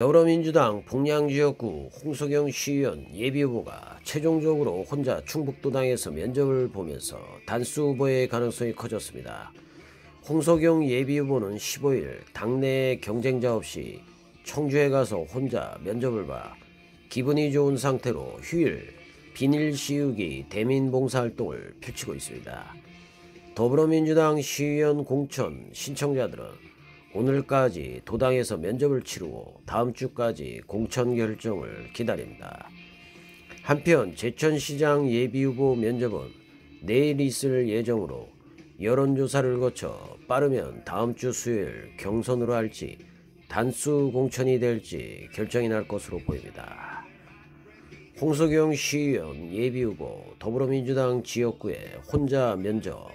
더불어민주당 봉양지역구 홍석영 시의원 예비후보가 최종적으로 혼자 충북도당에서 면접을 보면서 단수 후보의 가능성이 커졌습니다. 홍석영 예비후보는 15일 당내 경쟁자 없이 청주에 가서 혼자 면접을 봐 기분이 좋은 상태로 휴일 비닐 씌우기 대민 봉사활동을 펼치고 있습니다. 더불어민주당 시의원 공천 신청자들은 오늘까지 도당에서 면접을 치르고 다음 주까지 공천 결정을 기다립니다. 한편 제천시장 예비후보 면접은 내일 있을 예정으로 여론조사를 거쳐 빠르면 다음 주 수요일 경선으로 할지 단수 공천이 될지 결정이 날 것으로 보입니다. 홍석영 시의원 예비후보 더불어민주당 지역구에 혼자 면접